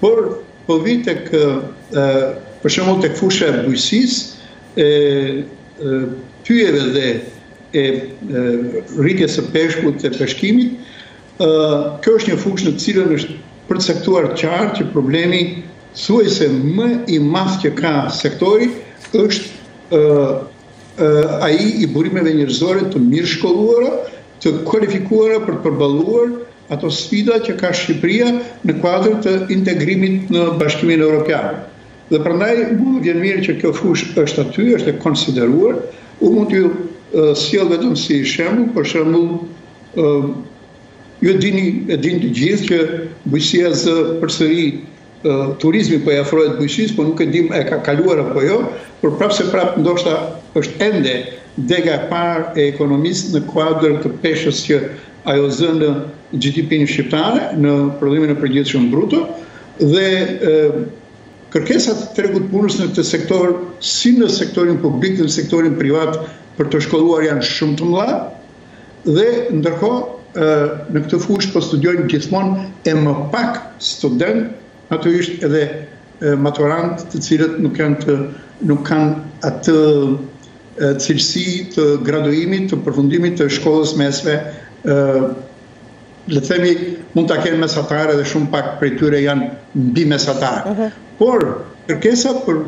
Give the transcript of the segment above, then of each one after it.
Por, po vij tek, për shembull, tek fusha e bujqësisë, e pyjeve dhe e rritjes së peshkut dhe peshkimit, kjo është një fushë në të cilën është përcaktuar qartë që problemi thuajse më i madh që ka sektori është ai i burimeve njerëzore të mirë shkolluara të kualifikuara për të përballuar ato sfida që ka Shqipëria në kuadër të integrimit në Bashkimin Evropian. Dhe prandaj mua më vjen mirë që kjo fushë është aty, është e konsideruar. Unë mund t'ju sjell vetëm si shembull, për shembull, ju e dini, e dini të gjithë që bujqësia zë përsëri turizmi po i afrohet bujqësisë, po nuk e dimë e ka kaluar apo jo, por prapë se prapë ndoshta është ende dega e parë e ekonomisë në kuadër të peshës që ajo zë në GDP-në shqiptare, në prodhimin e përgjithshëm bruto, dhe kërkesat e tregut punës në këtë sektor, si në sektorin publik dhe në sektorin privat, për të shkolluar janë shumë të mëdha, Dhe ndërkohë në këtë fushë po studiojnë gjithmonë e më pak studentë, natyrisht edhe maturantë të cilët nuk kanë atë cilësi të graduimit, të përfundimit të shkollës mesme, le të themi mund ta kenë mesatare dhe shumë pak prej tyre janë mbi mesatare. Mhm. Por kërkesat për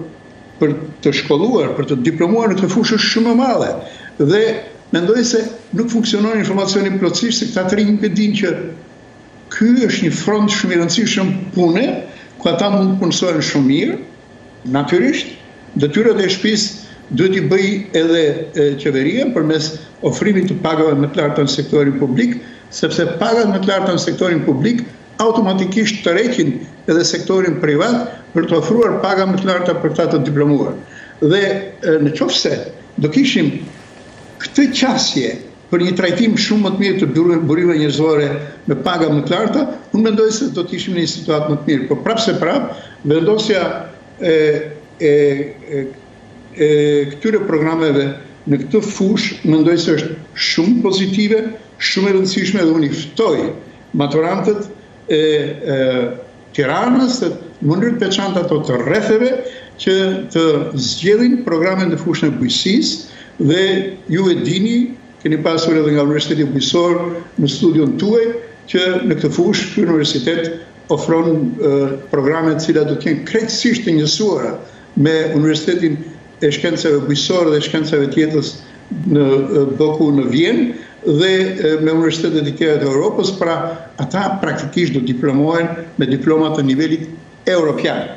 për të shkolluar, për të diplomuar në këtë fushë është shumë e madhe dhe mendoj se nuk funksionon informacioni plotësisht se këta të rinj nuk e dinë që ky është një front shumë i rëndësishëm pune, ku ata mund të punësohen shumë mirë, natyrisht, detyrat e shpisë duhet t'i bëjë edhe qeveria përmes ofrimit të pagave më të larta në sektorin publik, sepse pagat më të larta në sektorin publik automatikisht tërheqin edhe sektorin privat për të ofruar paga më të larta për këta të diplomuar. Dhe në qoftë se do kishim këtë qasje për një trajtim shumë më të mirë të burimeve njerëzore me paga më të larta, unë mendoj se do të ishim në një situatë më të mirë. Por prapë se prapë, vendosja e, e, e, e këtyre programeve në këtë fushë, mendoj se është shumë pozitive, shumë e rëndësishme dhe unë i ftoj Maturantët e Tiranës në mënyrë të veçantë ato të rretheve që të zgjedhin programet në fushën e bujqësisë dhe ju e dini, keni pasur edhe nga Universiteti Bujqësor në studion tuaj që në këtë fushë ky universitet ofron programe të cilat do të jenë krejtësisht të njësuara me Universitetin e Shkencave Bujqësore dhe Shkencave të Jetës në Boku në Vjenë dhe me universitetet e tjera të Europës, pra ata praktikisht do diplomohen me diploma të nivelit europian.